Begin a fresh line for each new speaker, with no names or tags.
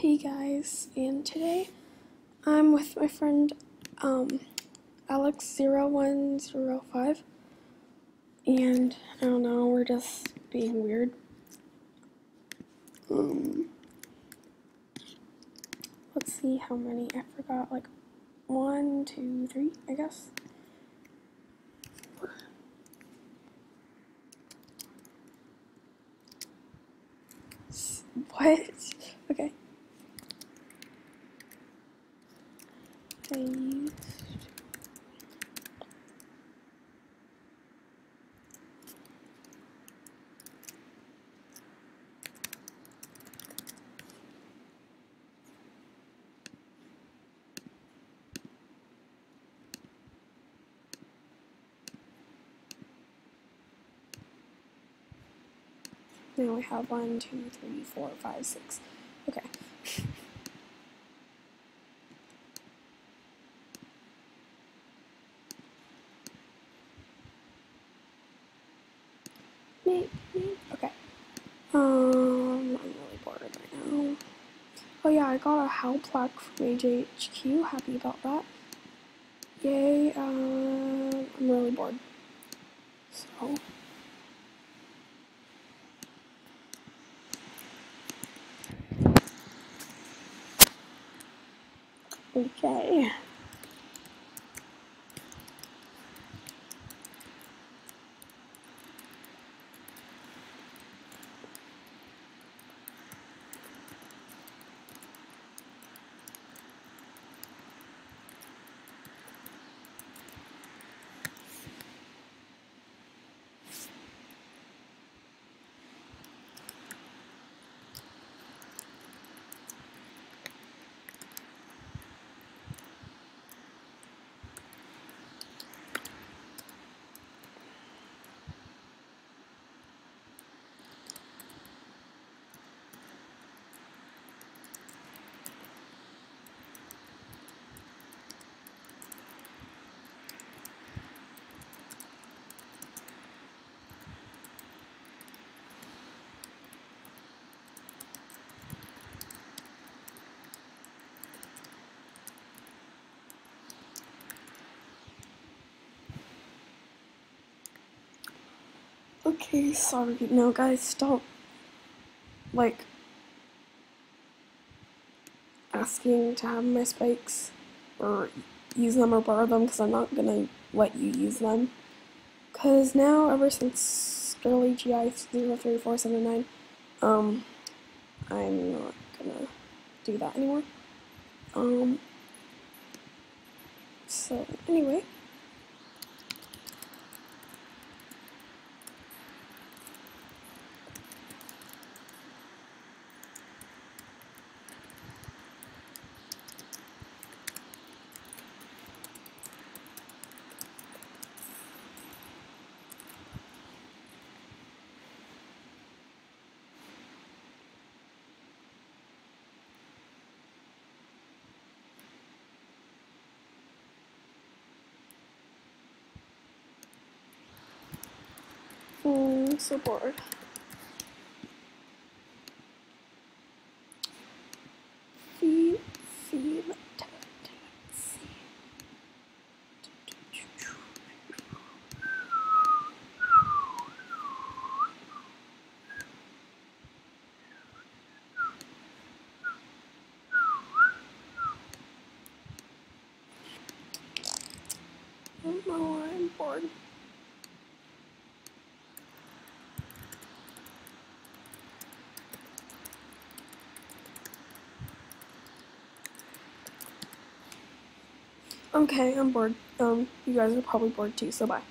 Hey guys, and today I'm with my friend um, Alex0105, and I don't know, we're just being weird. Um, let's see how many I forgot, like one, two, three, I guess. What? Okay. Now we have one, two, three, four, five, six. Okay. Okay. Um, I'm really bored right now. Oh yeah, I got a Howl plaque from AJHQ. Happy about that. Yay. Um, I'm really bored. So. Okay. Okay, sorry. No, guys, stop. Like, asking to have my spikes or use them or borrow them because I'm not gonna let you use them. Because now, ever since Sterling GI 03479, um, I'm not gonna do that anymore. Um, so, anyway. Mm, so bored. Feed, feed, I don't know, I'm bored. Okay, I'm bored. Um, you guys are probably bored too, so bye.